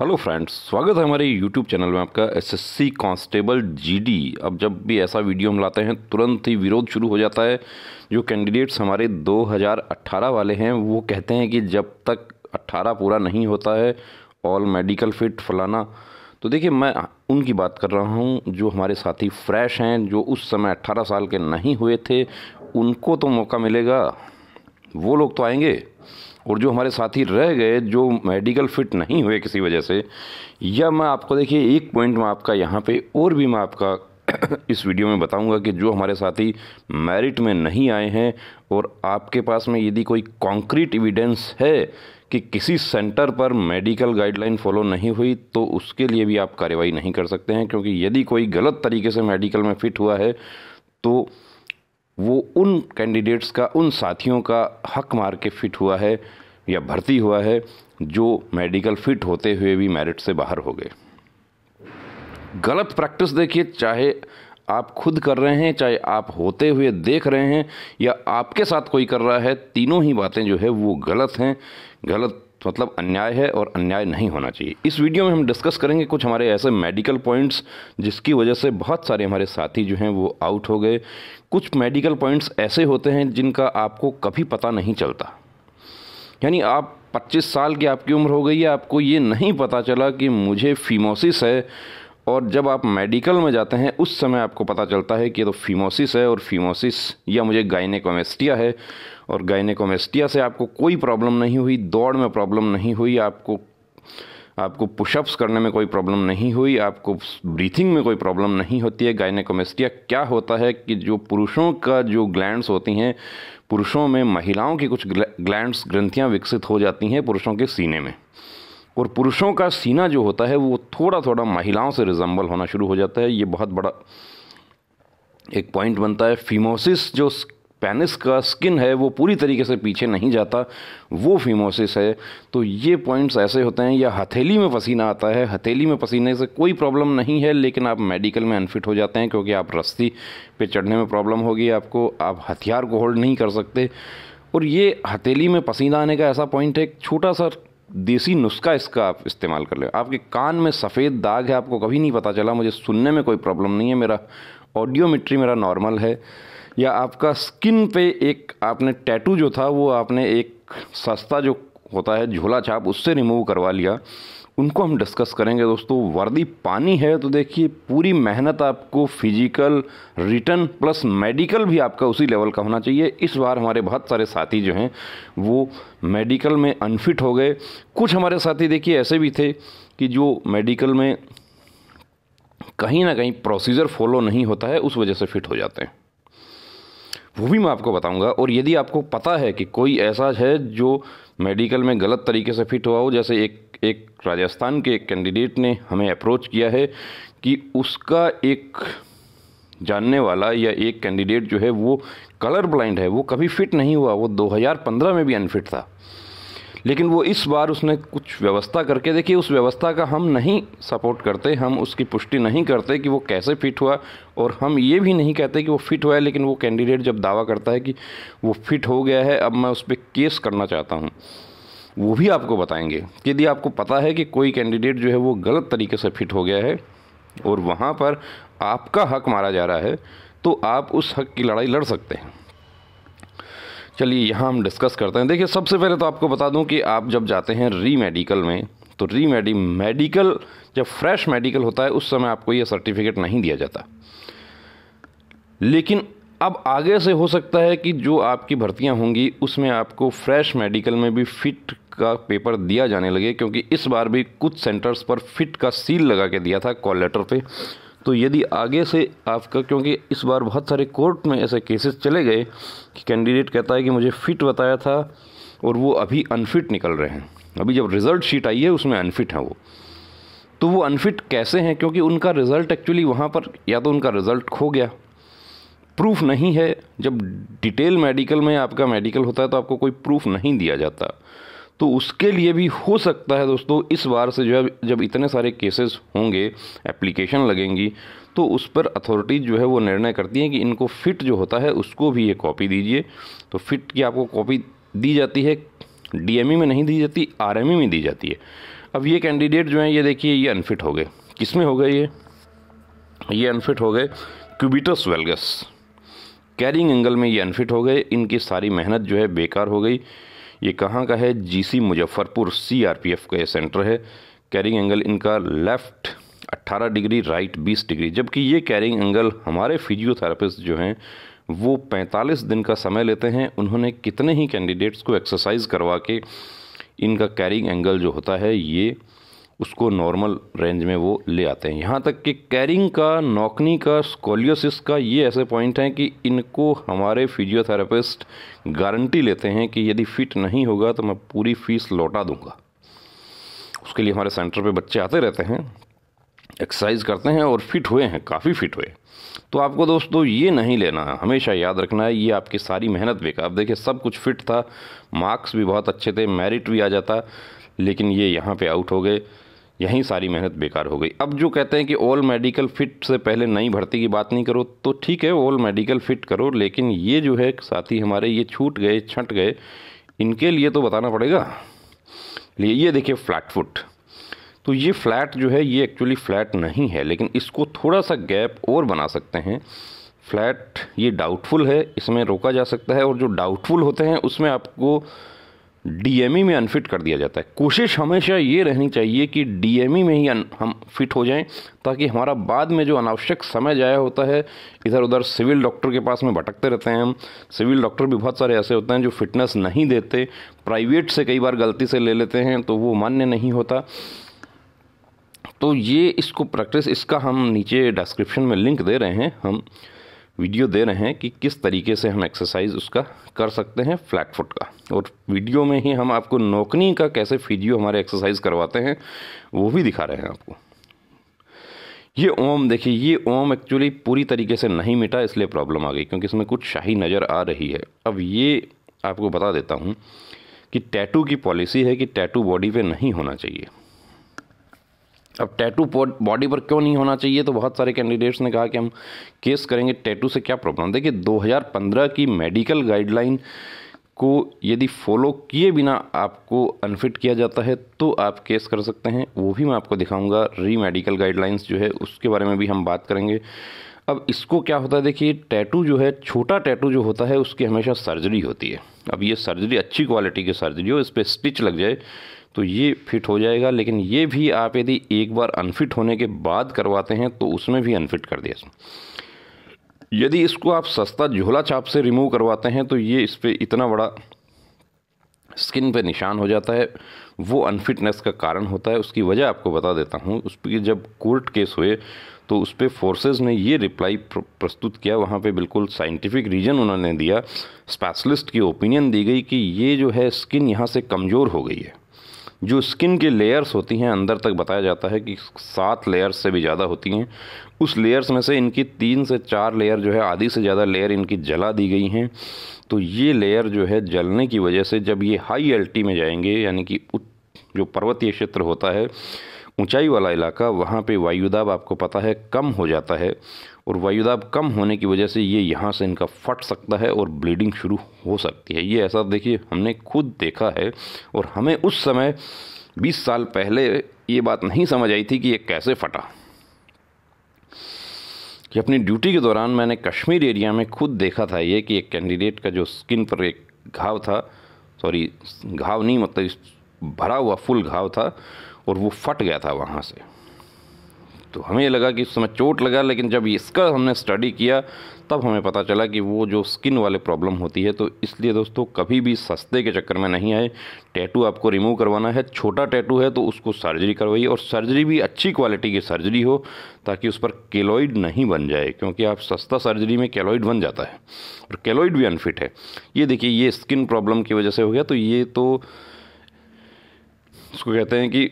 Hello friends स्वागत है हमारे यूट्यूब चैनल में आपका एसएससी कांस्टेबल जीडी अब जब भी ऐसा वीडियो हम लाते हैं, तुरंत ही विरोध शुरू हो जाता है। जो कैंडिडेट्स हमारे 2018 वाले हैं, वो कहते हैं कि जब तक 18 पूरा नहीं होता है ऑल मेडिकल फिट फलाना। तो देखिए, मैं उनकी बात कर रहा हूँ, जो हमारे साथी फ्रेश हैं, जो उस समय 18 साल के नहीं हुए थे, उनको तो मौका मिलेगा। वो लोग तो आएँगे। और जो हमारे साथी रह गए, जो मेडिकल फिट नहीं हुए किसी वजह से, या मैं आपको देखिए, एक पॉइंट मैं आपका यहाँ पे और भी मैं आपका इस वीडियो में बताऊँगा कि जो हमारे साथी मेरिट में नहीं आए हैं और आपके पास में यदि कोई कॉन्क्रीट एविडेंस है कि किसी सेंटर पर मेडिकल गाइडलाइन फॉलो नहीं हुई तो उसके लिए भी आप कार्रवाई नहीं कर सकते हैं, क्योंकि यदि कोई गलत तरीके से मेडिकल में फिट हुआ है तो वो उन कैंडिडेट्स का, उन साथियों का हक मार के फिट हुआ है या भर्ती हुआ है जो मेडिकल फिट होते हुए भी मेरिट से बाहर हो गए। गलत प्रैक्टिस देखिए, चाहे आप खुद कर रहे हैं, चाहे आप होते हुए देख रहे हैं या आपके साथ कोई कर रहा है, तीनों ही बातें जो है वो गलत हैं। गलत मतलब अन्याय है और अन्याय नहीं होना चाहिए। इस वीडियो में हम डिस्कस करेंगे कुछ हमारे ऐसे मेडिकल पॉइंट्स जिसकी वजह से बहुत सारे हमारे साथी जो हैं वो आउट हो गए। कुछ मेडिकल पॉइंट्स ऐसे होते हैं जिनका आपको कभी पता नहीं चलता। यानी आप 25 साल की आपकी उम्र हो गई है, आपको ये नहीं पता चला कि मुझे फीमोसिस है और जब आप मेडिकल में जाते हैं, उस समय आपको पता चलता है कि ये तो फीमोसिस है और फीमोसिस या मुझे गाइनेकोमेस्टिया है। और गाइनेकोमेस्टिया से आपको कोई प्रॉब्लम नहीं हुई, दौड़ में प्रॉब्लम नहीं हुई, आपको आपको पुशअप्स करने में कोई प्रॉब्लम नहीं हुई, आपको ब्रीथिंग में कोई प्रॉब्लम नहीं होती है। गाइनेकोमेस्टिया क्या होता है कि जो पुरुषों का जो ग्लैंड्स होती हैं, पुरुषों में महिलाओं की कुछ ग्लैंड्स, ग्रंथियाँ विकसित हो जाती हैं पुरुषों के सीने में। और पुरुषों का सीना जो होता है, वो थोड़ा थोड़ा महिलाओं से रिजम्बल होना शुरू हो जाता है। ये बहुत बड़ा एक पॉइंट बनता है। फीमोसिस जो पेनिस का स्किन है, वो पूरी तरीके से पीछे नहीं जाता। वो फीमोसिस है। तो ये पॉइंट्स ऐसे होते हैं, या हथेली में पसीना आता है। हथेली में पसीने से कोई प्रॉब्लम नहीं है, लेकिन आप मेडिकल में अनफिट हो जाते हैं, क्योंकि आप रस्सी पे चढ़ने में प्रॉब्लम होगी आपको। आप हथियार को होल्ड नहीं कर सकते। और ये हथेली में पसीना आने का ऐसा पॉइंट है, एक छोटा सा देसी नुस्खा इसका आप इस्तेमाल कर ले। आपके कान में सफ़ेद दाग है, आपको कभी नहीं पता चला, मुझे सुनने में कोई प्रॉब्लम नहीं है, मेरा ऑडियोमेट्री मेरा नॉर्मल है। या आपका स्किन पे एक आपने टैटू जो था, वो आपने एक सस्ता जो होता है, झोला छाप, उससे रिमूव करवा लिया। उनको हम डिस्कस करेंगे दोस्तों। वर्दी पानी है तो देखिए, पूरी मेहनत आपको फ़िज़िकल रिटर्न प्लस मेडिकल भी आपका उसी लेवल का होना चाहिए। इस बार हमारे बहुत सारे साथी जो हैं, वो मेडिकल में अनफिट हो गए। कुछ हमारे साथी देखिए, ऐसे भी थे कि जो मेडिकल में कहीं ना कहीं प्रोसीजर फॉलो नहीं होता है, उस वजह से फिट हो जाते हैं। वो भी मैं आपको बताऊँगा। और यदि आपको पता है कि कोई ऐसा है जो मेडिकल में गलत तरीके से फिट हुआ हो, जैसे एक एक राजस्थान के एक कैंडिडेट ने हमें अप्रोच किया है कि उसका एक जानने वाला या एक कैंडिडेट जो है वो कलर ब्लाइंड है, वो कभी फिट नहीं हुआ, वो 2015 में भी अनफिट था। लेकिन वो इस बार उसने कुछ व्यवस्था करके, देखिए, उस व्यवस्था का हम नहीं सपोर्ट करते, हम उसकी पुष्टि नहीं करते कि वो कैसे फिट हुआ, और हम ये भी नहीं कहते कि वो फिट हुआ है, लेकिन वो कैंडिडेट जब दावा करता है कि वो फिट हो गया है, अब मैं उस पर केस करना चाहता हूँ। वो भी आपको बताएँगे यदि आपको पता है कि कोई कैंडिडेट जो है वो गलत तरीके से फिट हो गया है, और वहाँ पर आपका हक मारा जा रहा है तो आप उस हक की लड़ाई लड़ सकते हैं। चलिए, यहाँ हम डिस्कस करते हैं। देखिए, सबसे पहले तो आपको बता दूँ कि आप जब जाते हैं री मेडिकल में तो री मेडी मेडिकल जब फ्रेश मेडिकल होता है, उस समय आपको ये सर्टिफिकेट नहीं दिया जाता। लेकिन अब आगे से हो सकता है कि जो आपकी भर्तियाँ होंगी, उसमें आपको फ्रेश मेडिकल में भी फिट का पेपर दिया जाने लगे, क्योंकि इस बार भी कुछ सेंटर्स पर फिट का सील लगा के दिया था कॉल लेटर पे। तो यदि आगे से आपका, क्योंकि इस बार बहुत सारे कोर्ट में ऐसे केसेस चले गए कि कैंडिडेट कहता है कि मुझे फ़िट बताया था और वो अभी अनफिट निकल रहे हैं। अभी जब रिज़ल्ट शीट आई है, उसमें अनफिट हैं वो। तो वो अनफिट कैसे हैं? क्योंकि उनका रिज़ल्ट एक्चुअली वहाँ पर या तो उनका रिज़ल्ट खो गया। प्रूफ नहीं है। जब डिटेल मेडिकल में आपका मेडिकल होता है तो आपको कोई प्रूफ नहीं दिया जाता। तो उसके लिए भी हो सकता है दोस्तों, इस बार से जो है, जब इतने सारे केसेस होंगे एप्लीकेशन लगेंगी तो उस पर अथॉरिटी जो है वो निर्णय करती हैं कि इनको फिट जो होता है, उसको भी ये कॉपी दीजिए। तो फिट की आपको कॉपी दी जाती है डीएमई में नहीं दी जाती आरएमई में दी जाती है। अब ये कैंडिडेट जो हैं, ये देखिए, ये अनफिट हो गए। किसमें हो गए ये? ये अनफिट हो गए क्यूबिटस वेलगस कैरिंग एंगल में ये अनफिट हो गए, इनकी सारी मेहनत जो है बेकार हो गई। ये कहाँ का है? जीसी मुजफ्फरपुर सीआरपीएफ का ये सेंटर है। कैरिंग एंगल इनका लेफ़्ट 18 डिग्री राइट 20 डिग्री। जबकि ये कैरिंग एंगल हमारे फिजियोथेरापिस्ट जो हैं, वो 45 दिन का समय लेते हैं। उन्होंने कितने ही कैंडिडेट्स को एक्सरसाइज करवा के इनका कैरिंग एंगल जो होता है, ये उसको नॉर्मल रेंज में वो ले आते हैं। यहाँ तक कि कैरिंग का, नौकनी का स्कोलियोसिस का ये ऐसे पॉइंट हैं कि इनको हमारे फिजियोथेरेपिस्ट गारंटी लेते हैं कि यदि फिट नहीं होगा तो मैं पूरी फ़ीस लौटा दूँगा। उसके लिए हमारे सेंटर पे बच्चे आते रहते हैं एक्सरसाइज करते हैं और फिट हुए हैं, काफ़ी फिट हुए। तो आपको दोस्तों ये नहीं लेना, हमेशा याद रखना है, ये आपकी सारी मेहनत बेकार। देखिए, सब कुछ फिट था मार्क्स भी बहुत अच्छे थे मेरिट भी आ जाता, लेकिन ये यहाँ पे आउट हो गए। यहीं सारी मेहनत बेकार हो गई। अब जो कहते हैं कि ऑल मेडिकल फिट से पहले नई भर्ती की बात नहीं करो तो ठीक है ऑल मेडिकल फिट करो, लेकिन ये जो है, साथी हमारे, ये छूट गए, छंट गए, इनके लिए तो बताना पड़ेगा। लिए, ये देखिए फ्लैट फुट तो ये फ्लैट जो है, ये एक्चुअली फ्लैट नहीं है, लेकिन इसको थोड़ा सा गैप और बना सकते हैं। फ्लैट ये डाउटफुल है, इसमें रोका जा सकता है, और जो डाउटफुल होते हैं, उसमें आपको डीएमई में अनफिट कर दिया जाता है। कोशिश हमेशा ये रहनी चाहिए कि डीएमई में ही हम फिट हो जाएँ, ताकि हमारा बाद में जो अनावश्यक समय जाया होता है इधर उधर सिविल डॉक्टर के पास में भटकते रहते हैं हम। सिविल डॉक्टर भी बहुत सारे ऐसे होते हैं जो फिटनेस नहीं देते प्राइवेट से कई बार गलती से ले लेते हैं तो वो मान्य नहीं होता। तो ये इसको प्रैक्टिस इसका हम नीचे डिस्क्रिप्शन में लिंक दे रहे हैं हम। वीडियो दे रहे हैं कि किस तरीके से हम एक्सरसाइज उसका कर सकते हैं फ्लैट फुट का। और वीडियो में ही हम आपको नौकनी का कैसे फिजियो हमारे एक्सरसाइज करवाते हैं, वो भी दिखा रहे हैं आपको। ये ओम, देखिए, ये ओम एक्चुअली पूरी तरीके से नहीं मिटा, इसलिए प्रॉब्लम आ गई, क्योंकि इसमें कुछ शाही नज़र आ रही है। अब ये आपको बता देता हूँ कि टैटू की पॉलिसी है कि टैटू बॉडी पे नहीं होना चाहिए। अब टैटू बॉडी पर क्यों नहीं होना चाहिए? तो बहुत सारे कैंडिडेट्स ने कहा कि हम केस करेंगे टैटू से क्या प्रॉब्लम देखिए 2015 की मेडिकल गाइडलाइन को यदि फॉलो किए बिना आपको अनफिट किया जाता है तो आप केस कर सकते हैं। वो भी मैं आपको दिखाऊँगा री मेडिकल गाइडलाइंस जो है, उसके बारे में भी हम बात करेंगे। अब इसको क्या होता है? देखिए टैटू जो है, छोटा टैटू जो होता है, उसकी हमेशा सर्जरी होती है। अब ये सर्जरी अच्छी क्वालिटी की सर्जरी हो, इस पर स्टिच लग जाए तो ये फिट हो जाएगा, लेकिन ये भी आप यदि एक बार अनफिट होने के बाद करवाते हैं तो उसमें भी अनफिट कर दिया यदि इसको आप सस्ता झोला छाप से रिमूव करवाते हैं तो ये इस पर इतना बड़ा स्किन पे निशान हो जाता है। वो अनफिटनेस का कारण होता है, उसकी वजह आपको बता देता हूँ। उस पर जब कोर्ट केस हुए तो उस पर फोर्सेज ने ये रिप्लाई प्रस्तुत किया। वहाँ पे बिल्कुल साइंटिफिक रीजन उन्होंने दिया। स्पेशलिस्ट की ओपिनियन दी गई कि ये जो है स्किन यहाँ से कमज़ोर हो गई है। जो स्किन के लेयर्स होती हैं, अंदर तक बताया जाता है कि सात लेयर्स से भी ज़्यादा होती हैं। उस लेयर्स में से इनकी तीन से चार लेयर जो है, आधी से ज़्यादा लेयर इनकी जला दी गई हैं। तो ये लेयर जो है, जलने की वजह से जब ये हाई एल्टी में जाएँगे, यानी कि जो पर्वतीय क्षेत्र होता है, ऊंचाई वाला इलाका, वहाँ पे वायुदाब आपको पता है कम हो जाता है। और वायुदाब कम होने की वजह से ये यहाँ से इनका फट सकता है और ब्लीडिंग शुरू हो सकती है। ये ऐसा देखिए, हमने खुद देखा है और हमें उस समय 20 साल पहले ये बात नहीं समझ आई थी कि ये कैसे फटा। कि अपनी ड्यूटी के दौरान मैंने कश्मीर एरिया में खुद देखा था ये कि एक कैंडिडेट का जो स्किन पर एक घाव था, सॉरी, घाव नहीं मतलब भरा हुआ फुल घाव था और वो फट गया था वहाँ से। तो हमें लगा कि उस समय चोट लगा, लेकिन जब इसका हमने स्टडी किया, तब हमें पता चला कि वो जो स्किन वाले प्रॉब्लम होती है तो इसलिए दोस्तों कभी भी सस्ते के चक्कर में नहीं आए। टैटू आपको रिमूव करवाना है। छोटा टैटू है तो उसको सर्जरी करवाइए, और सर्जरी भी अच्छी क्वालिटी की सर्जरी हो, ताकि उस पर केलॉइड नहीं बन जाए, क्योंकि आप सस्ता सर्जरी में केलॉइड बन जाता है, और केलॉइड भी अनफिट है। ये देखिए, ये स्किन प्रॉब्लम की वजह से हो गया तो ये तो उसको कहते हैं कि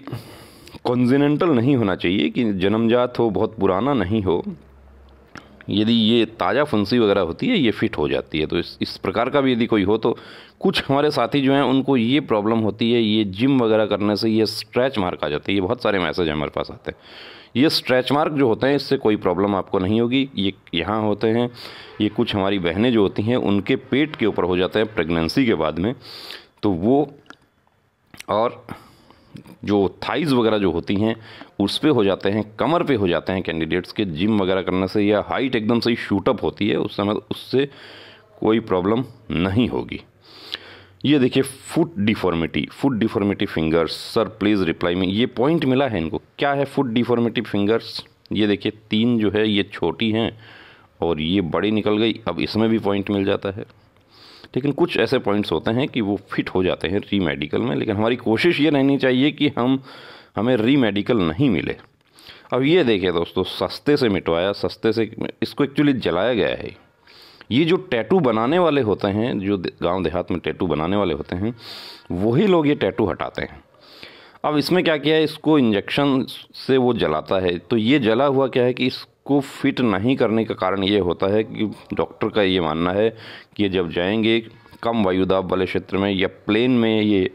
कॉन्जिनेंटल नहीं होना चाहिए कि जन्मजात हो, बहुत पुराना नहीं हो। यदि ये ताज़ा फुंसी वगैरह होती है, ये फिट हो जाती है। तो इस इस प्रकार का भी यदि कोई हो तो कुछ हमारे साथी जो हैं, उनको ये प्रॉब्लम होती है, ये जिम वगैरह करने से ये स्ट्रैच मार्क आ जाते हैं। ये बहुत सारे मैसेज हमारे पास आते हैं। ये स्ट्रैच मार्क जो होते हैं, इससे कोई प्रॉब्लम आपको नहीं होगी। ये यहाँ होते हैं, ये कुछ हमारी बहनें जो होती हैं, उनके पेट के ऊपर हो जाते हैं प्रेगनेंसी के बाद में। तो वो, और जो थाइज़ वगैरह जो होती हैं, उस पर हो जाते हैं, कमर पे हो जाते हैं कैंडिडेट्स के जिम वगैरह करने से या हाइट एकदम सही शूटअप होती है, उस समय उससे कोई प्रॉब्लम नहीं होगी। ये देखिए foot deformity foot deformity fingers sir please reply में ये पॉइंट मिला है इनको। क्या है फुट डिफॉर्मिटी फिंगर्स ये देखिए तीन जो है, ये छोटी हैं और ये बड़ी निकल गई, अब इसमें भी पॉइंट मिल जाता है। लेकिन कुछ ऐसे पॉइंट्स होते हैं कि वो फिट हो जाते हैं री मेडिकल में, लेकिन हमारी कोशिश ये रहनी चाहिए कि हम, हमें री मेडिकल नहीं मिले। अब ये देखिए दोस्तों, सस्ते से मिटवाया, सस्ते से इसको एक्चुअली जलाया गया है। ये जो टैटू बनाने वाले होते हैं, जो गाँव देहात में टैटू बनाने वाले होते हैं, वही लोग ये टैटू हटाते हैं। अब इसमें क्या किया है? इसको इंजेक्शन से वो जलाता है। तो ये जला हुआ क्या है कि इसको फिट नहीं करने का कारण ये होता है कि डॉक्टर का ये मानना है कि जब जाएँगे कम वायुदाब वाले क्षेत्र में या प्लेन में ये,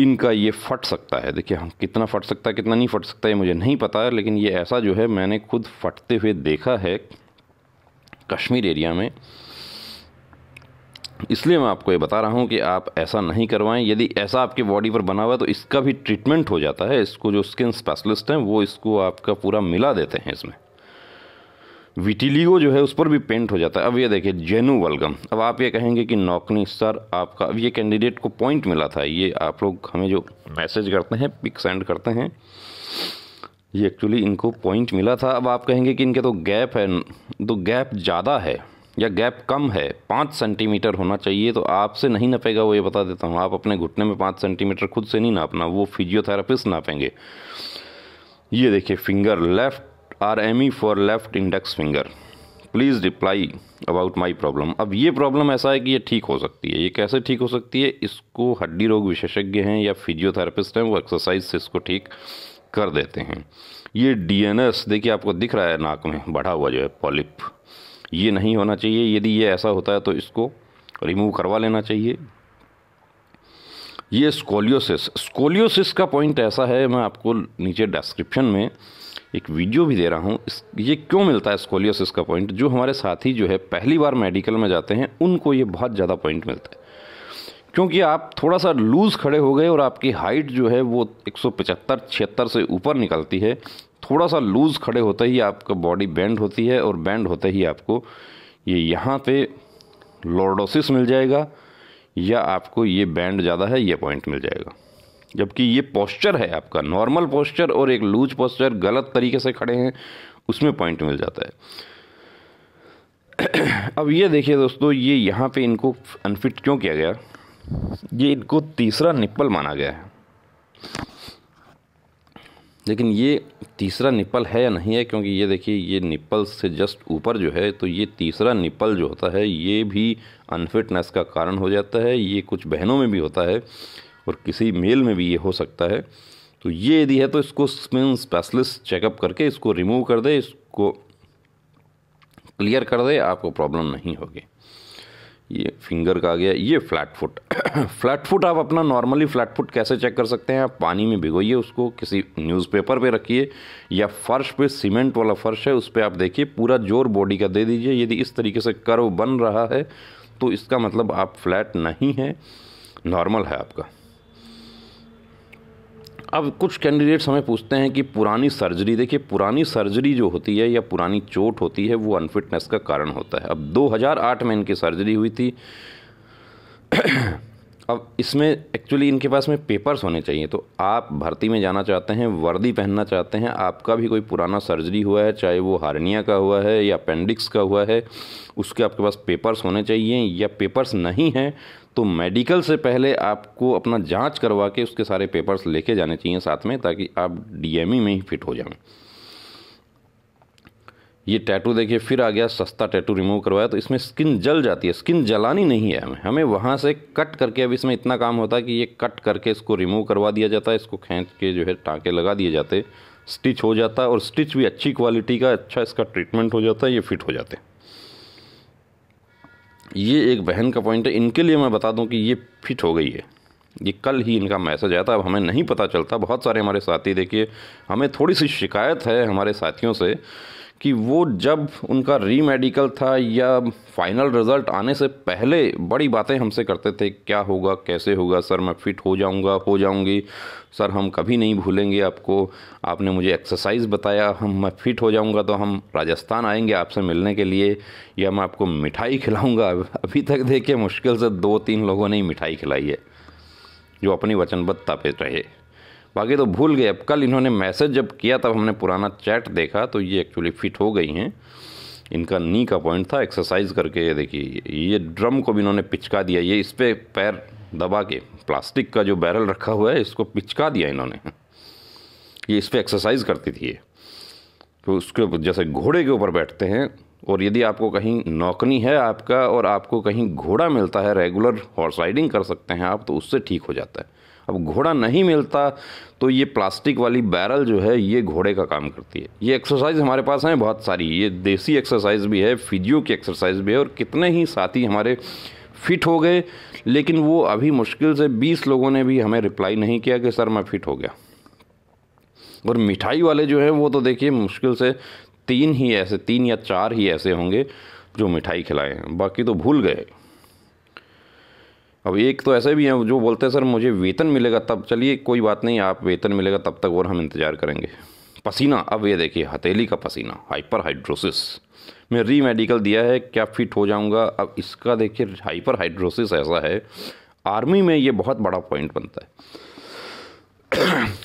इनका ये फट सकता है। देखिए, हम कितना फट सकता है, कितना नहीं फट सकता है मुझे नहीं पता है लेकिन ये ऐसा जो है, मैंने खुद फटते हुए देखा है कश्मीर एरिया में। इसलिए मैं आपको ये बता रहा हूँ कि आप ऐसा नहीं करवाएँ। यदि ऐसा आपकी बॉडी पर बना हुआ है तो इसका भी ट्रीटमेंट हो जाता है। इसको जो स्किन स्पेशलिस्ट हैं, वो इसको आपका पूरा मिला देते हैं इसमें। विटिलिगो जो है, उस पर भी पेंट हो जाता है। अब ये देखिए जेनू वलगम अब आप ये कहेंगे कि नौकनी, सर, आपका, अब ये कैंडिडेट को पॉइंट मिला था। ये आप लोग हमें जो मैसेज करते हैं पिक सेंड करते हैं, ये एक्चुअली इनको पॉइंट मिला था। अब आप कहेंगे कि इनके तो गैप है तो गैप ज़्यादा है। या गैप कम है, पाँच सेंटीमीटर होना चाहिए तो आपसे नहीं नपेगा वो, ये बता देता हूँ। आप अपने घुटने में पाँच सेंटीमीटर खुद से नहीं नापना, वो फिजियोथेरापिस्ट नापेंगे। ये देखिए finger left R M E for left index finger please reply about my problem अब ये प्रॉब्लम ऐसा है कि ये ठीक हो सकती है। ये कैसे ठीक हो सकती है? इसको हड्डी रोग विशेषज्ञ हैं या फिजियोथेरापिस्ट हैं, वो एक्सरसाइज से इसको ठीक कर देते हैं। ये डीएनएस देखिए आपको दिख रहा है नाक में, बढ़ा हुआ जो है पॉलिप ये नहीं होना चाहिए। यदि ये ऐसा होता है तो इसको रिमूव करवा लेना चाहिए। ये स्कोलियोसिस स्कोलियोसिस का पॉइंट ऐसा है, मैं आपको नीचे डिस्क्रिप्शन में एक वीडियो भी दे रहा हूँ। ये क्यों मिलता है स्कोलियोसिस का पॉइंट जो हमारे साथी जो है, पहली बार मेडिकल में जाते हैं, उनको ये बहुत ज़्यादा पॉइंट मिलता है। क्योंकि आप थोड़ा सा लूज़ खड़े हो गए और आपकी हाइट जो है, वो एक सौ से ऊपर निकलती है। थोड़ा सा लूज़ खड़े होते ही आपका बॉडी बैंड होती है और बैंड होते ही आपको ये यहाँ पे लॉर्डोसिस मिल जाएगा या आपको ये बैंड ज़्यादा है, ये पॉइंट मिल जाएगा। जबकि ये पोस्चर है आपका नॉर्मल पोस्चर और एक लूज पोस्चर गलत तरीके से खड़े हैं, उसमें पॉइंट मिल जाता है। अब ये देखिए दोस्तों, ये यहाँ पे इनको अनफिट क्यों किया गया? ये इनको तीसरा निप्पल माना गया है। लेकिन ये तीसरा निप्पल है या नहीं है? क्योंकि ये देखिए, ये निप्पल से जस्ट ऊपर जो है तो ये तीसरा निप्पल जो होता है, ये भी अनफिटनेस का कारण हो जाता है, ये कुछ बहनों में भी होता है और किसी मेल में भी ये हो सकता है। तो ये यदि है तो इसको स्पिन स्पेशलिस्ट चेकअप करके इसको रिमूव कर दे, इसको क्लियर कर दे, आपको प्रॉब्लम नहीं होगी। ये फिंगर का आ गया, ये फ्लैट फुट फ्लैट फुट आप अपना नॉर्मली फ्लैट फुट कैसे चेक कर सकते हैं? आप पानी में भिगोइए उसको, किसी न्यूज़पेपर पे रखिए, या फर्श पे सीमेंट वाला फर्श है, उस पर आप देखिए, पूरा ज़ोर बॉडी का दे दीजिए। यदि इस तरीके से कर्व बन रहा है तो इसका मतलब आप फ्लैट नहीं है नॉर्मल है आपका। अब कुछ कैंडिडेट्स हमें पूछते हैं कि पुरानी सर्जरी देखिए पुरानी सर्जरी जो होती है या पुरानी चोट होती है, वो अनफिटनेस का कारण होता है। अब 2008 में इनकी सर्जरी हुई थी। अब इसमें एक्चुअली इनके पास में पेपर्स होने चाहिए। तो आप भर्ती में जाना चाहते हैं, वर्दी पहनना चाहते हैं, आपका भी कोई पुराना सर्जरी हुआ है, चाहे वो हार्निया का हुआ है या अपेंडिक्स का हुआ है, उसके आपके पास पेपर्स होने चाहिए या पेपर्स नहीं हैं तो मेडिकल से पहले आपको अपना जाँच करवा के उसके सारे पेपर्स लेके जाने चाहिए साथ में, ताकि आप डीएमई में ही फिट हो जाएँ। ये टैटू देखिए, फिर आ गया सस्ता टैटू रिमूव करवाया तो इसमें स्किन जल जाती है। स्किन जलानी नहीं है हमें। हमें वहाँ से कट करके, अब इसमें इतना काम होता है कि ये कट करके इसको रिमूव करवा दिया जाता है, इसको खींच के जो है टाँके लगा दिए जाते स्टिच हो जाता है और स्टिच भी अच्छी क्वालिटी का अच्छा इसका ट्रीटमेंट हो जाता है ये फिट हो जाते। हैं ये एक बहन का पॉइंट है। इनके लिए मैं बता दूँ कि ये फिट हो गई है। ये कल ही इनका मैसेज आया था। अब हमें नहीं पता चलता। बहुत सारे हमारे साथी, देखिए, हमें थोड़ी सी शिकायत है हमारे साथियों से। कि वो जब उनका री मेडिकल था या फाइनल रिज़ल्ट आने से पहले बड़ी बातें हमसे करते थे, क्या होगा, कैसे होगा, सर मैं फ़िट हो जाऊँगा, हो जाऊँगी, सर हम कभी नहीं भूलेंगे आपको, आपने मुझे एक्सरसाइज बताया, हम, मैं फ़िट हो जाऊँगा तो हम राजस्थान आएँगे आपसे मिलने के लिए, या मैं आपको मिठाई खिलाऊँगा? अभी तक देखिए मुश्किल से दो तीन लोगों ने ही मिठाई खिलाई है, जो अपनी वचनबद्धता पे रहे। बाकी तो भूल गए। अब कल इन्होंने मैसेज जब किया तब हमने पुराना चैट देखा तो ये एक्चुअली फिट हो गई हैं। इनका नी का पॉइंट था एक्सरसाइज करके, ये देखिए, ये ड्रम को भी इन्होंने पिचका दिया, ये इस पर पैर दबा के प्लास्टिक का जो बैरल रखा हुआ है, इसको पिचका दिया इन्होंने। ये इस पर एक्सरसाइज करती थी ये। तो उसके जैसे घोड़े के ऊपर बैठते हैं, और यदि आपको कहीं नौकनी है आपका, और आपको कहीं घोड़ा मिलता है रेगुलर हॉर्स राइडिंग कर सकते हैं आप तो उससे ठीक हो जाता है। अब घोड़ा नहीं मिलता तो ये प्लास्टिक वाली बैरल जो है, ये घोड़े का काम करती है। ये एक्सरसाइज हमारे पास हैं, बहुत सारी। ये देसी एक्सरसाइज भी है, फिजियो की एक्सरसाइज भी है, और कितने ही साथी हमारे फिट हो गए, लेकिन वो अभी मुश्किल से बीस लोगों ने भी हमें रिप्लाई नहीं किया कि, सर, मैं फिट हो गया। और मिठाई वाले जो हैं, वो तो देखिए, मुश्किल से तीन ही ऐसे, तीन या चार ही ऐसे होंगे, जो मिठाई खिलाए हैं। बाकी तो भूल गए। अब एक तो ऐसे भी हैं जो बोलते हैं, सर, मुझे वेतन मिलेगा तब। चलिए, कोई बात नहीं, आप वेतन मिलेगा तब तक और हम इंतज़ार करेंगे। पसीना, अब ये देखिए, हथेली का पसीना, हाइपर हाइड्रोसिस। मैं री मेडिकल दिया है, क्या फिट हो जाऊँगा? अब इसका देखिए, हाइपर हाइड्रोसिस ऐसा है, आर्मी में ये बहुत बड़ा पॉइंट बनता है।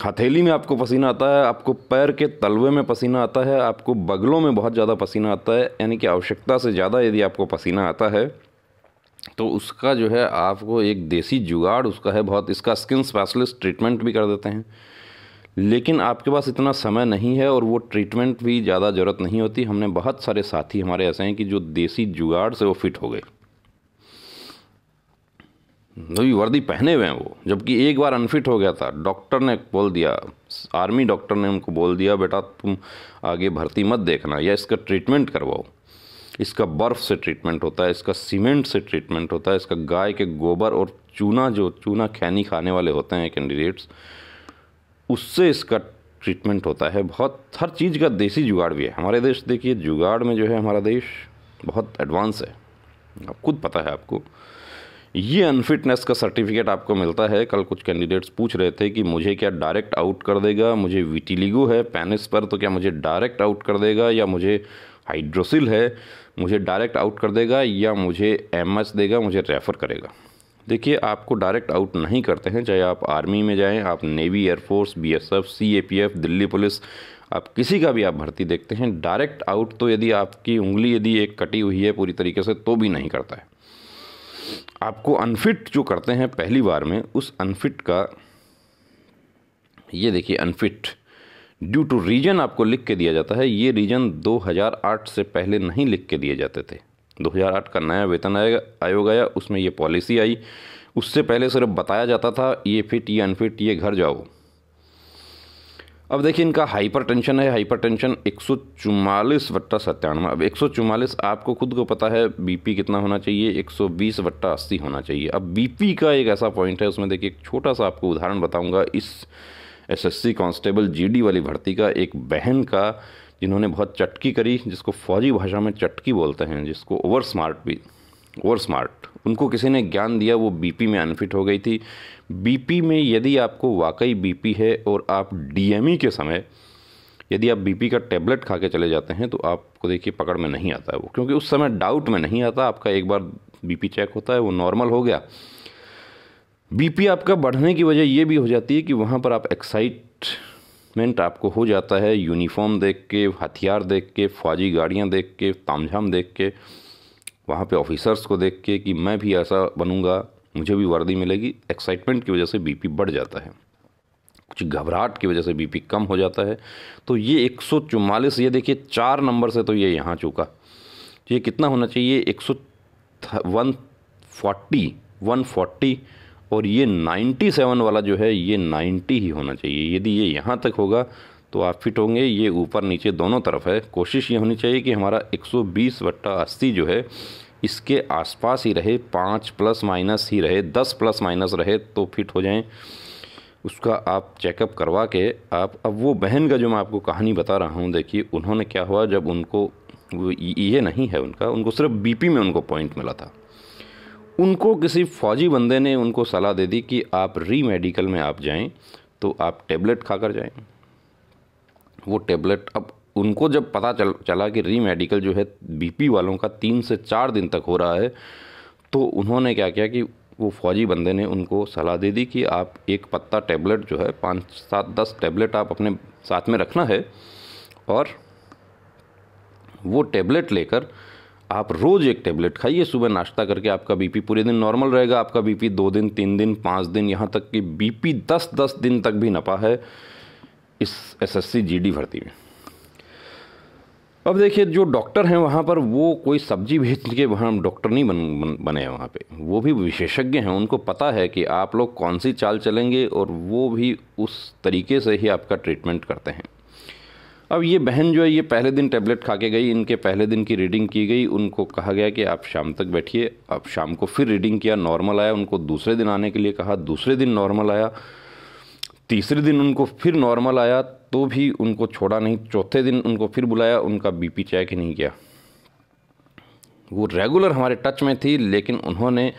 हथेली में आपको पसीना आता है, आपको पैर के तलवे में पसीना आता है, आपको बगलों में बहुत ज़्यादा पसीना आता है, यानी कि आवश्यकता से ज़्यादा यदि आपको पसीना आता है तो उसका जो है, आपको एक देसी जुगाड़ उसका है बहुत, इसका स्किन स्पेशलिस्ट ट्रीटमेंट भी कर देते हैं। लेकिन आपके पास इतना समय नहीं है और वो ट्रीटमेंट भी ज़्यादा ज़रूरत नहीं होती। हमने बहुत सारे साथी हमारे ऐसे हैं कि जो देसी जुगाड़ से वो फिट हो गए। नई वर्दी पहने हुए हैं वो, जबकि एक बार अनफिट हो गया था। डॉक्टर ने बोल दिया आर्मी डॉक्टर ने उनको बोल दिया, बेटा तुम आगे भर्ती मत देखना या इसका ट्रीटमेंट करवाओ। इसका बर्फ़ से ट्रीटमेंट होता है, इसका सीमेंट से ट्रीटमेंट होता है, इसका गाय के गोबर और चूना जो, चूना खैनी खाने वाले होते हैं कैंडिडेट्स उससे इसका ट्रीटमेंट होता है। बहुत, हर चीज़ का देसी जुगाड़ भी है। हमारे देश, देखिए, जुगाड़ में जो है हमारा देश बहुत एडवांस है। आप खुद पता है आपको। ये अनफिटनेस का सर्टिफिकेट आपको मिलता है। कल कुछ कैंडिडेट्स पूछ रहे थे कि मुझे क्या डायरेक्ट आउट कर देगा? मुझे विटिलिगो है पैनिस पर तो क्या मुझे डायरेक्ट आउट कर देगा? या मुझे हाइड्रोसिल है, मुझे डायरेक्ट आउट कर देगा या मुझे एम देगा, मुझे रेफ़र करेगा। देखिए, आपको डायरेक्ट आउट नहीं करते हैं, चाहे आप आर्मी में जाएँ, आप navy air force BSF CAPF Delhi police, आप किसी का भी आप भर्ती देखते हैं। डायरेक्ट आउट तो यदि आपकी उंगली यदि एक कटी हुई है पूरी तरीके से तो भी नहीं करता है। आपको अनफिट जो करते हैं पहली बार में, उस अनफिट का, ये देखिए अनफिट ड्यू टू रीजन आपको लिख के दिया जाता है, ये रीजन 2008 से पहले नहीं लिख के दिए जाते थे। 2008 का नया वेतन आयोग आया, उसमें ये पॉलिसी आई। उससे पहले सिर्फ़ बताया जाता था, ये फिट ये अनफिट ये घर जाओ। अब देखिए इनका हाइपर टेंशन है हाइपर टेंशन एक सौ चुम्बालीस वट्टा सत्तानवे। अब एक सौ चुम्बालीस आपको खुद को पता है बीपी कितना होना चाहिए, एक सौ बीस वट्टा अस्सी होना चाहिए। अब बीपी का एक ऐसा पॉइंट है, उसमें देखिए एक छोटा सा आपको उदाहरण बताऊँगा। इस एसएससी कांस्टेबल जीडी वाली भर्ती का एक बहन का, जिन्होंने बहुत चटकी करी, जिसको फौजी भाषा में चटकी बोलते हैं, जिसको ओवर स्मार्ट भी ओवर स्मार्ट उनको किसी ने ज्ञान दिया, वो बीपी में अनफिट हो गई थी। बीपी में यदि आपको वाकई बीपी है और आप डीएमई के समय, यदि आप बीपी का टेबलेट खा के चले जाते हैं तो आपको देखिए पकड़ में नहीं आता है वो, क्योंकि उस समय डाउट में नहीं आता, आपका एक बार बीपी चेक होता है, वो नॉर्मल हो गया। बीपी आपका बढ़ने की वजह ये भी हो जाती है कि वहाँ पर आप एक्साइटमेंट आपको हो जाता है यूनिफॉर्म देख के, हथियार देख के, फौजी गाड़ियाँ देख के, तामझाम देख के, वहाँ पे ऑफिसर्स को देख के कि मैं भी ऐसा बनूँगा, मुझे भी वर्दी मिलेगी। एक्साइटमेंट की वजह से बीपी बढ़ जाता है। कुछ घबराहट की वजह से बीपी कम हो जाता है। तो ये एक ये देखिए चार नंबर से तो ये यहाँ चुका। तो ये कितना होना चाहिए? एक सौ वन, फोर्टी वन फोर्टी और ये 97 वाला जो है, ये 90 ही होना चाहिए। यदि ये यहाँ तक होगा तो आप फिट होंगे। ये ऊपर नीचे दोनों तरफ़ है। कोशिश ये होनी चाहिए कि हमारा 120 बट्टा अस्सी जो है, इसके आसपास ही रहे, पाँच प्लस माइनस ही रहे, दस प्लस माइनस रहे तो फिट हो जाएँ। उसका आप चेकअप करवा के आप, अब वो बहन का जो मैं आपको कहानी बता रहा हूँ, देखिए, उन्होंने क्या हुआ जब उनको ये नहीं है उनका, उनको सिर्फ़ बीपी में उनको पॉइंट मिला था। उनको किसी फौजी बंदे ने उनको सलाह दे दी कि आप री मेडिकल में आप जाएँ तो आप टेबलेट खाकर जाएँ। वो टेबलेट अब उनको जब पता चल, चला कि री मेडिकल जो है बीपी वालों का तीन से चार दिन तक हो रहा है तो उन्होंने क्या किया कि वो फौजी बंदे ने उनको सलाह दे दी कि आप एक पत्ता टेबलेट जो है, पाँच, सात, दस टेबलेट आप अपने साथ में रखना है और वो टेबलेट लेकर आप रोज़ एक टेबलेट खाइए सुबह नाश्ता करके आपका बीपी पूरे दिन नॉर्मल रहेगा आपका बीपी दो दिन तीन दिन पाँच दिन यहाँ तक कि बीपी दस दस दिन तक भी नपा है इस एसएससी जीडी भर्ती में। अब देखिए जो डॉक्टर हैं वहाँ पर वो कोई सब्ज़ी भेज के वहाँ डॉक्टर नहीं बन, बन बने हैं वहाँ पे। वो भी विशेषज्ञ हैं उनको पता है कि आप लोग कौन सी चाल चलेंगे और वो भी उस तरीके से ही आपका ट्रीटमेंट करते हैं। अब ये बहन जो है, ये पहले दिन टेबलेट खा के गई, इनके पहले दिन की रीडिंग की गई, उनको कहा गया कि आप शाम तक बैठिए। अब शाम को फिर रीडिंग किया नॉर्मल आया, उनको दूसरे दिन आने के लिए कहा, दूसरे दिन नॉर्मल आया, तीसरे दिन उनको फिर नॉर्मल आया तो भी उनको छोड़ा नहीं, चौथे दिन उनको फिर बुलाया, उनका बीपी चेक ही नहीं किया। वो रेगुलर हमारे टच में थी, लेकिन उन्होंने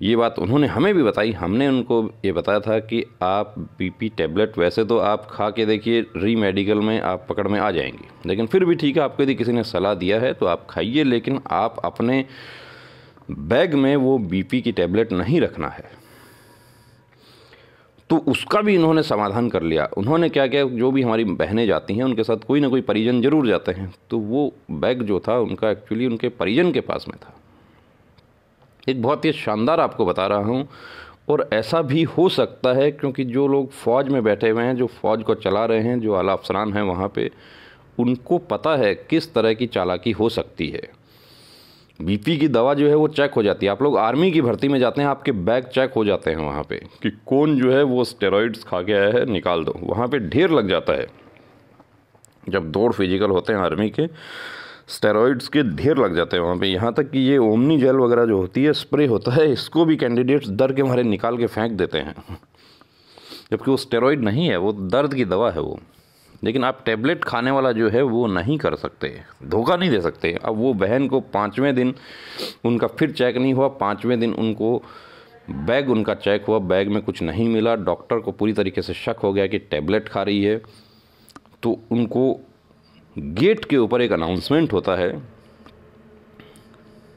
ये बात उन्होंने हमें भी बताई, हमने उनको ये बताया था कि आप बीपी टैबलेट वैसे तो आप खा के देखिए री मेडिकल में आप पकड़ में आ जाएँगे। लेकिन फिर भी ठीक है, आपको यदि किसी ने सलाह दिया है तो आप खाइए, लेकिन आप अपने बैग में वो बीपी की टैबलेट नहीं रखना है। तो उसका भी इन्होंने समाधान कर लिया। उन्होंने क्या किया, जो भी हमारी बहनें जाती हैं, उनके साथ कोई ना कोई परिजन ज़रूर जाते हैं। तो वो बैग जो था, उनका एक्चुअली उनके परिजन के पास में था। एक बहुत ही शानदार आपको बता रहा हूँ। और ऐसा भी हो सकता है क्योंकि जो लोग फ़ौज में बैठे हुए हैं, जो फ़ौज को चला रहे हैं, जो आला अफसरान हैं वहाँ पे, उनको पता है किस तरह की चालाकी हो सकती है। बीपी की दवा जो है वो चेक हो जाती है। आप लोग आर्मी की भर्ती में जाते हैं, आपके बैग चेक हो जाते हैं वहाँ पे कि कौन जो है वो स्टेरॉइड्स खा के आया है, निकाल दो। वहाँ पे ढेर लग जाता है। जब दौड़ फ़िज़िकल होते हैं आर्मी के स्टेरॉइड्स के ढेर लग जाते हैं वहाँ पे। यहाँ तक कि ये ओमनी जेल वगैरह जो होती है स्प्रे होता है, इसको भी कैंडिडेट्स दर के मारे निकाल के फेंक देते हैं। जबकि वो स्टेरॉइड नहीं है, वो दर्द की दवा है वो। लेकिन आप टैबलेट खाने वाला जो है, वो नहीं कर सकते। धोखा नहीं दे सकते। अब वो बहन को पाँचवें दिन उनका फिर चेक नहीं हुआ, पाँचवें दिन उनको बैग उनका चेक हुआ, बैग में कुछ नहीं मिला। डॉक्टर को पूरी तरीके से शक हो गया कि टैबलेट खा रही है। तो उनको गेट के ऊपर एक अनाउंसमेंट होता है।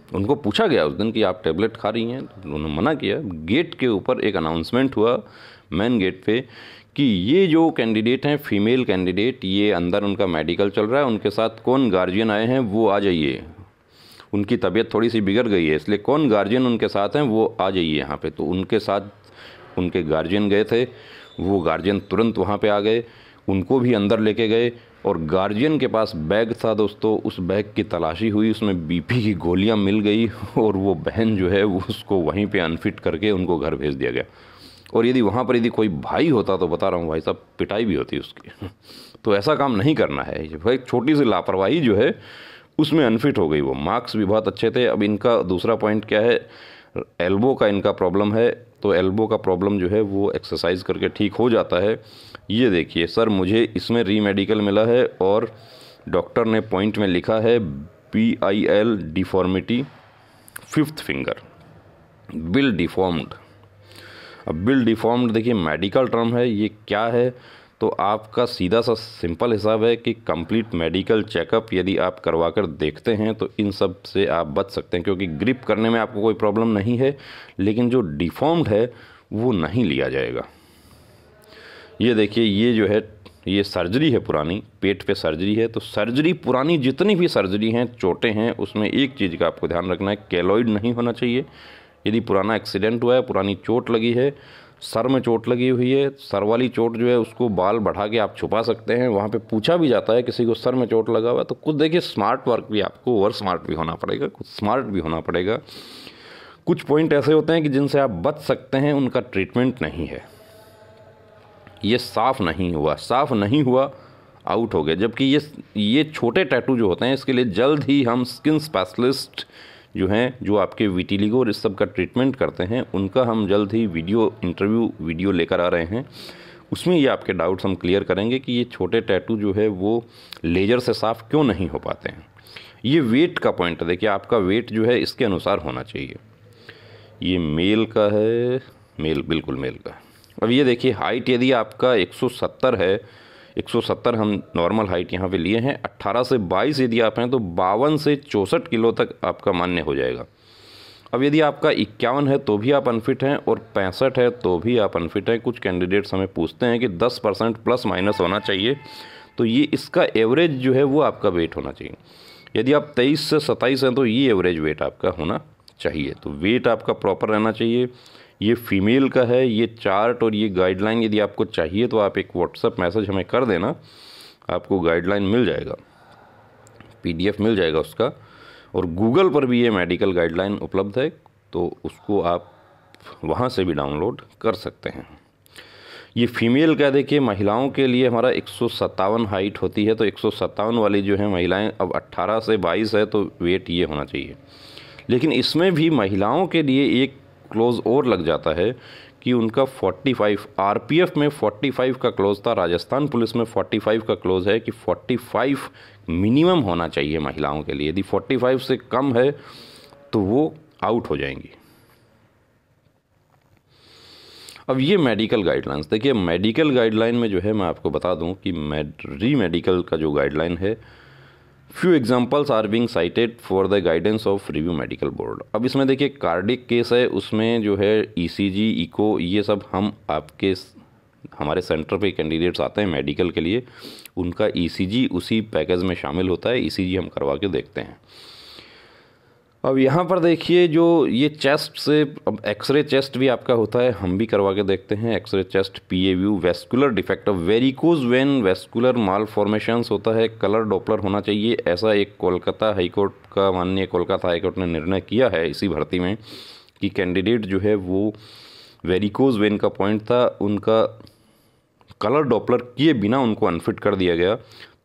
उनको पूछा गया उस दिन कि आप टैबलेट खा रही हैं? तो उन्होंने मना किया। गेट के ऊपर एक अनाउंसमेंट हुआ मेन गेट पे कि ये जो कैंडिडेट हैं फीमेल कैंडिडेट ये अंदर उनका मेडिकल चल रहा है। उनके साथ कौन गार्जियन आए हैं, वो आ जाइए। उनकी तबीयत थोड़ी सी बिगड़ गई है, इसलिए कौन गार्जियन उनके साथ हैं, वो आ जाइए यहाँ पे। तो उनके साथ उनके गार्जियन गए थे, वो गार्जियन तुरंत वहाँ पे आ गए, उनको भी अंदर लेके गए। और गार्जियन के पास बैग था दोस्तों, उस बैग की तलाशी हुई, उसमें बीपी की गोलियाँ मिल गई और वो बहन जो है, वो उसको वहीं पे अनफिट करके उनको घर भेज दिया गया। और यदि वहाँ पर यदि कोई भाई होता तो बता रहा हूँ भाई साहब, पिटाई भी होती उसकी। तो ऐसा काम नहीं करना है। एक छोटी सी लापरवाही जो है, उसमें अनफिट हो गई वो। मार्क्स भी बहुत अच्छे थे। अब इनका दूसरा पॉइंट क्या है? एल्बो का इनका प्रॉब्लम है। तो एल्बो का प्रॉब्लम जो है, वो एक्सरसाइज करके ठीक हो जाता है। ये देखिए, सर मुझे इसमें री मेडिकल मिला है और डॉक्टर ने पॉइंट में लिखा है B I L deformity fifth finger bill deformed अब बिल डिफॉर्म्ड देखिए मेडिकल टर्म है, ये क्या है? तो आपका सीधा सा सिंपल हिसाब है कि कंप्लीट मेडिकल चेकअप यदि आप करवा कर देखते हैं तो इन सबसे आप बच सकते हैं, क्योंकि ग्रिप करने में आपको कोई प्रॉब्लम नहीं है, लेकिन जो डिफॉर्म्ड है, वो नहीं लिया जाएगा। ये देखिए, ये जो है, ये सर्जरी है पुरानी, पेट पे सर्जरी है तो सर्जरी पुरानी जितनी भी सर्जरी हैं, चोटें हैं, उसमें एक चीज़ का आपको ध्यान रखना है कैलोइड नहीं होना चाहिए। यदि पुराना एक्सीडेंट हुआ है, पुरानी चोट लगी है, सर में चोट लगी हुई है, सर वाली चोट जो है, उसको बाल बढ़ा के आप छुपा सकते हैं, वहाँ पे पूछा भी जाता है, किसी को सर में चोट लगा हुआ है तो कुछ देखिए, स्मार्ट वर्क भी आपको, ओवर स्मार्ट भी होना पड़ेगा कुछ स्मार्ट भी होना पड़ेगा। कुछ पॉइंट ऐसे होते हैं कि जिनसे आप बच सकते हैं, उनका ट्रीटमेंट नहीं है। ये साफ़ नहीं हुआ, साफ़ नहीं हुआ आउट हो गया। जबकि ये ये छोटे टैटू जो होते हैं, इसके लिए जल्द ही हम स्किन स्पेशलिस्ट जो हैं, जो आपके विटिलिगो और इस सब का ट्रीटमेंट करते हैं, उनका हम जल्द ही वीडियो इंटरव्यू वीडियो लेकर आ रहे हैं। उसमें ये आपके डाउट्स हम क्लियर करेंगे कि ये छोटे टैटू जो है, वो लेजर से साफ़ क्यों नहीं हो पाते हैं? ये वेट का पॉइंट है। देखिए, आपका वेट जो है, इसके अनुसार होना चाहिए। ये मेल का है मेल बिल्कुल मेल का। अब ये देखिए हाइट यदि आपका 170 है 170 हम नॉर्मल हाइट यहाँ पे लिए हैं 18 से 22 यदि आप हैं तो बावन से चौंसठ किलो तक आपका मान्य हो जाएगा। अब यदि आपका इक्यावन है तो भी आप अनफिट हैं और पैंसठ है तो भी आप अनफिट हैं। कुछ कैंडिडेट्स हमें पूछते हैं कि 10 परसेंट प्लस माइनस होना चाहिए तो ये इसका एवरेज जो है वो आपका वेट होना चाहिए। यदि आप तेईस से सत्ताईस हैं तो ये एवरेज वेट आपका होना चाहिए तो वेट आपका प्रॉपर रहना चाहिए। ये फीमेल का है, ये चार्ट और ये गाइडलाइन यदि आपको चाहिए तो आप एक व्हाट्सअप मैसेज हमें कर देना, आपको गाइडलाइन मिल जाएगा। पीडीएफ मिल जाएगा उसका और गूगल पर भी ये मेडिकल गाइडलाइन उपलब्ध है तो उसको आप वहाँ से भी डाउनलोड कर सकते हैं। ये फीमेल का देखिए, महिलाओं के लिए हमारा एक सौ सत्तावन हाइट होती है तो एक सौ सतावन वाली जो है महिलाएँ, अब 18 से 22 है तो वेट ये होना चाहिए। लेकिन इसमें भी महिलाओं के लिए एक क्लोज और लग जाता है कि उनका 45 आरपीएफ में 45 का क्लोज था, राजस्थान पुलिस में 45 का क्लोज है कि 45 मिनिमम होना चाहिए महिलाओं के लिए। यदि 45 से कम है तो वो आउट हो जाएँगी। अब ये मेडिकल गाइडलाइंस, देखिए मेडिकल गाइडलाइन में जो है, मैं आपको बता दूँ कि री मेडिकल का जो गाइडलाइन है few examples are being cited for the guidance of review medical board अब इसमें देखिए कार्डिक केस है, उसमें जो है ई सी जी इको ये सब हम आपके हमारे सेंटर पे कैंडिडेट्स आते हैं मेडिकल के लिए, उनका ई सी जी उसी पैकेज में शामिल होता है ई सी जी हम करवा के देखते हैं। अब यहाँ पर देखिए जो ये चेस्ट से, अब एक्सरे चेस्ट भी आपका होता है, हम भी करवा के देखते हैं। X-ray chest P A view vascular defect of varicose vein vascular malformations होता है। कलर डॉपलर होना चाहिए, ऐसा एक कोलकाता हाईकोर्ट का, माननीय कोलकाता हाईकोर्ट ने निर्णय किया है इसी भर्ती में कि कैंडिडेट जो है वो वेरिकोज वेन का पॉइंट था, उनका कलर डॉपलर किए बिना उनको अनफिट कर दिया गया।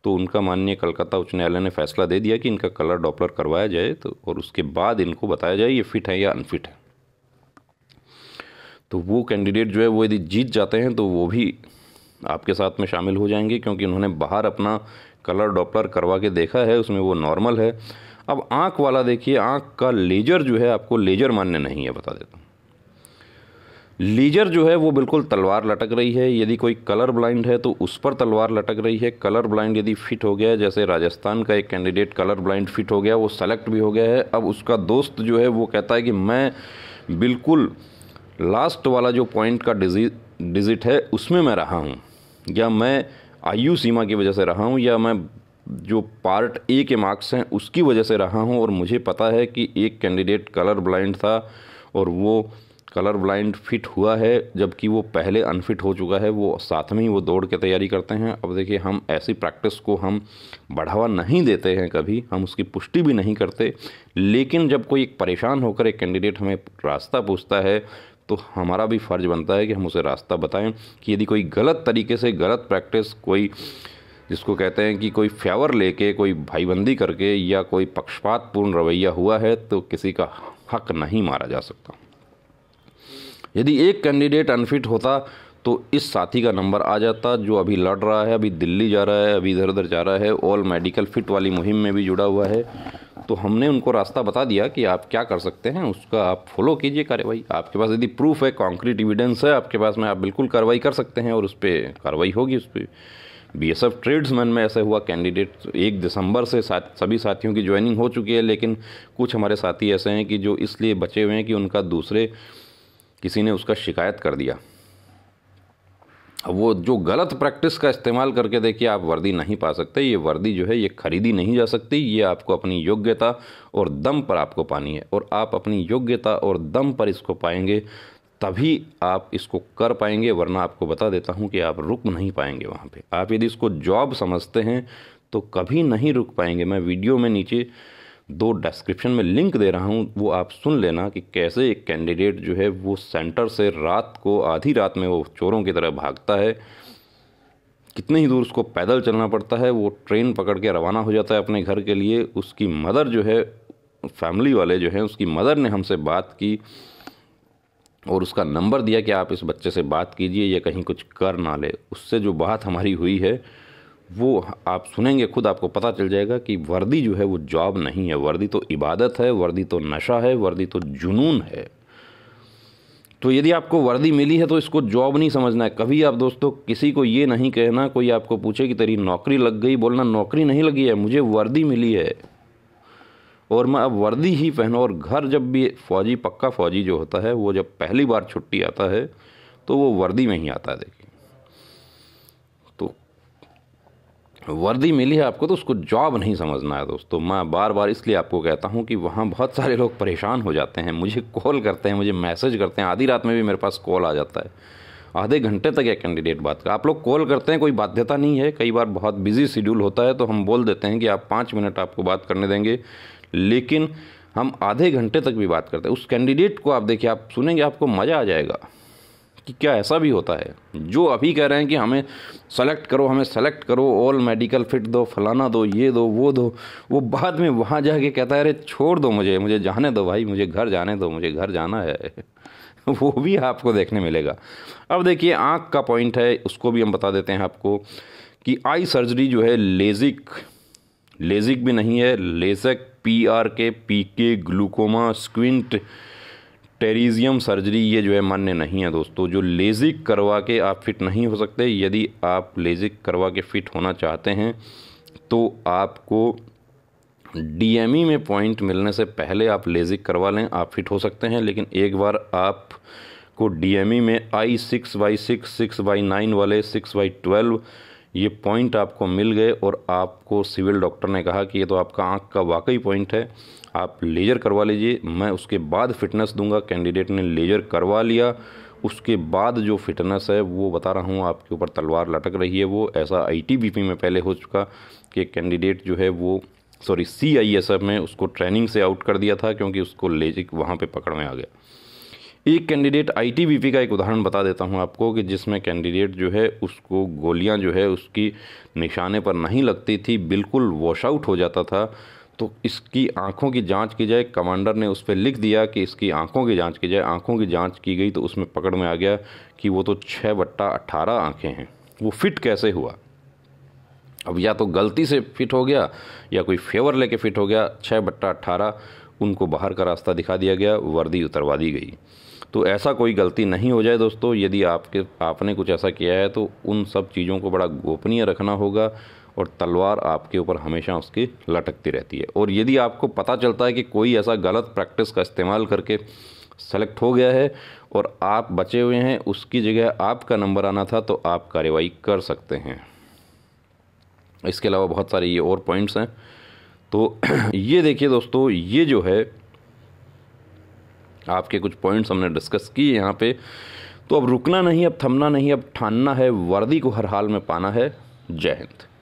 तो उनका माननीय कलकत्ता उच्च न्यायालय ने फैसला दे दिया कि इनका कलर डॉपलर करवाया जाए तो और उसके बाद इनको बताया जाए ये फिट है या अनफिट है। तो वो कैंडिडेट जो है, वो यदि जीत जाते हैं तो वो भी आपके साथ में शामिल हो जाएँगे, क्योंकि उन्होंने बाहर अपना कलर डॉपलर करवा के देखा है, उसमें वो नॉर्मल है। अब आँख वाला देखिए, आँख का लेजर जो है, आपको लेजर मान्य नहीं है, बता देता हूँ। लीजर जो है वो बिल्कुल तलवार लटक रही है। यदि कोई कलर ब्लाइंड है तो उस पर तलवार लटक रही है। कलर ब्लाइंड यदि फिट हो गया, जैसे राजस्थान का एक कैंडिडेट कलर ब्लाइंड फिट हो गया, वो सेलेक्ट भी हो गया है। अब उसका दोस्त जो है वो कहता है कि मैं बिल्कुल लास्ट वाला जो पॉइंट का डिजिट डिजिट है, उसमें मैं रहा हूँ। या मैं आयु सीमा की वजह से रहा हूँ, या मैं जो पार्ट ए के मार्क्स हैं, उसकी वजह से रहा हूँ। और मुझे पता है कि एक कैंडिडेट कलर ब्लाइंड था और वो कलर ब्लाइंड फिट हुआ है, जबकि वो पहले अनफिट हो चुका है, वो साथ में ही वो दौड़ के तैयारी करते हैं। अब देखिए, हम ऐसी प्रैक्टिस को हम बढ़ावा नहीं देते हैं कभी, हम उसकी पुष्टि भी नहीं करते। लेकिन जब कोई एक परेशान होकर एक कैंडिडेट हमें रास्ता पूछता है तो हमारा भी फ़र्ज़ बनता है कि हम उसे रास्ता बताएँ कि यदि कोई गलत तरीके से, गलत प्रैक्टिस कोई, जिसको कहते हैं कि कोई फेवर लेके, कोई भाईबंदी करके या कोई पक्षपातपूर्ण रवैया हुआ है तो किसी का हक नहीं मारा जा सकता। यदि एक कैंडिडेट अनफिट होता तो इस साथी का नंबर आ जाता, जो अभी लड़ रहा है, अभी दिल्ली जा रहा है, अभी इधर उधर जा रहा है ऑल मेडिकल फिट वाली मुहिम में भी जुड़ा हुआ है। तो हमने उनको रास्ता बता दिया कि आप क्या कर सकते हैं, उसका आप फॉलो कीजिए कार्रवाई आपके पास यदि प्रूफ है कॉन्क्रीट एविडेंस है, आपके पास में आप बिल्कुल कार्रवाई कर सकते हैं और उस पर कार्रवाई होगी उस पर बी एस एफ़ ट्रेड्समैन में ऐसा हुआ कैंडिडेट एक दिसंबर से साथ, सभी साथियों की ज्वाइनिंग हो चुकी है, लेकिन कुछ हमारे साथी ऐसे हैं कि जो इसलिए बचे हुए हैं कि उनका दूसरे किसी ने उसका शिकायत कर दिया। अब वो जो गलत प्रैक्टिस का इस्तेमाल करके देखिए, आप वर्दी नहीं पा सकते। ये वर्दी जो है, ये खरीदी नहीं जा सकती। ये आपको अपनी योग्यता और दम पर आपको पानी है। और आप अपनी योग्यता और दम पर इसको पाएँगे, तभी आप इसको कर पाएँगे, वरना आपको बता देता हूँ कि आप रुक नहीं पाएँगे वहाँ पे। आप यदि इसको जॉब समझते हैं तो कभी नहीं रुक पाएँगे। मैं वीडियो में नीचे दो डिस्क्रिप्शन में लिंक दे रहा हूँ, वो आप सुन लेना कि कैसे एक कैंडिडेट जो है वो सेंटर से रात को आधी रात में वो चोरों की तरह भागता है। कितने ही दूर उसको पैदल चलना पड़ता है, वो ट्रेन पकड़ के रवाना हो जाता है अपने घर के लिए। उसकी मदर जो है फैमिली वाले जो हैं, उसकी मदर ने हमसे बात की और उसका नंबर दिया कि आप इस बच्चे से बात कीजिए, या कहीं कुछ कर ना ले। उससे जो बात हमारी हुई है वो आप सुनेंगे, खुद आपको पता चल जाएगा कि वर्दी जो है वो जॉब नहीं है। वर्दी तो इबादत है, वर्दी तो नशा है, वर्दी तो जुनून है। तो यदि आपको वर्दी मिली है तो इसको जॉब नहीं समझना है। कभी आप दोस्तों किसी को ये नहीं कहना, कोई आपको पूछे कि तेरी नौकरी लग गई, बोलना, नौकरी नहीं लगी है, मुझे वर्दी मिली है। और मैं अब वर्दी ही पहनूँ, और घर जब भी फ़ौजी, पक्का फ़ौजी जो होता है, वो जब पहली बार छुट्टी आता है तो वो वर्दी में ही आता है, देखिए। वर्दी मिली है आपको तो उसको जॉब नहीं समझना है दोस्तों। मैं बार बार इसलिए आपको कहता हूँ कि वहाँ बहुत सारे लोग परेशान हो जाते हैं, मुझे कॉल करते हैं, मुझे मैसेज करते हैं, आधी रात में भी मेरे पास कॉल आ जाता है। आधे घंटे तक या कैंडिडेट बात कर आप लोग कॉल करते हैं, कोई बाध्यता नहीं है। कई बार बहुत बिज़ी शेड्यूल होता है तो हम बोल देते हैं कि आप पाँच मिनट आपको बात करने देंगे, लेकिन हम आधे घंटे तक भी बात करते हैं। उस कैंडिडेट को आप देखिए, आप सुनेंगे, आपको मज़ा आ जाएगा। कि क्या ऐसा भी होता है? जो अभी कह रहे हैं कि हमें सेलेक्ट करो, हमें सेलेक्ट करो ऑल मेडिकल फिट दो, फलाना दो, ये दो, वो दो, वो बाद में वहाँ जाके कहता है, अरे छोड़ दो मुझे मुझे जाने दो भाई, मुझे घर जाने दो, मुझे घर जाना है। वो भी आपको देखने मिलेगा। अब देखिए, आँख का पॉइंट है, उसको भी हम बता देते हैं आपको कि आई सर्जरी जो है लेजिक लेजिक भी नहीं है lasik P R K P K glaucoma squint pterygium surgery ये जो है मान्य नहीं है दोस्तों। जो लेजिक करवा के आप फिट नहीं हो सकते, यदि आप लेजिक करवा के फिट होना चाहते हैं तो आपको डीएमई में पॉइंट मिलने से पहले आप लेजिक करवा लें, आप फिट हो सकते हैं। लेकिन एक बार आप को डीएमई में eye six by six six by nine वाले, सिक्स बाई ट्वेल्व, ये पॉइंट आपको मिल गए और आपको सिविल डॉक्टर ने कहा कि ये तो आपका आँख का वाकई पॉइंट है। आप लेजर करवा लीजिए, मैं उसके बाद फिटनेस दूँगा, कैंडिडेट ने लेजर करवा लिया, उसके बाद जो फिटनेस है, वो बता रहा हूँ, आपके ऊपर तलवार लटक रही है, वो ऐसा आईटीबीपी में पहले हो चुका कि कैंडिडेट जो है वो, sorry C I S F में उसको ट्रेनिंग से आउट कर दिया था, क्योंकि उसको लेजिक वहाँ पे पकड़ में आ गया। एक कैंडिडेट आईटीबीपी का एक उदाहरण बता देता हूँ आपको कि जिसमें कैंडिडेट जो है, उसको गोलियाँ जो है, उसकी निशाने पर नहीं लगती थी, बिल्कुल वॉश आउट हो जाता था तो इसकी आँखों की जाँच की जाए। कमांडर ने उस पर लिख दिया कि इसकी आँखों की जाँच की जाए। आँखों की जाँच की गई तो उसमें पकड़ में आ गया कि वो तो छः बट्टा अट्ठारह आँखें हैं। वो फिट कैसे हुआ? अब या तो गलती से फिट हो गया या कोई फेवर लेके फिट हो गया। छः बट्टा अट्ठारह उनको बाहर का रास्ता दिखा दिया गया, वर्दी उतरवा दी गई। तो ऐसा कोई गलती नहीं हो जाए दोस्तों। यदि आपके, आपने कुछ ऐसा किया है तो उन सब चीज़ों को बड़ा गोपनीय रखना होगा। और तलवार आपके ऊपर हमेशा उसकी लटकती रहती है। और यदि आपको पता चलता है कि कोई ऐसा गलत प्रैक्टिस का इस्तेमाल करके सेलेक्ट हो गया है और आप बचे हुए हैं, उसकी जगह आपका नंबर आना था तो आप कार्रवाई कर सकते हैं। इसके अलावा बहुत सारे ये और पॉइंट्स हैं। तो ये देखिए दोस्तों, ये जो है, आपके कुछ पॉइंट्स हमने डिस्कस किए यहाँ पे। तो अब रुकना नहीं, अब थमना नहीं, अब ठानना है, वर्दी को हर हाल में पाना है। जय हिंद।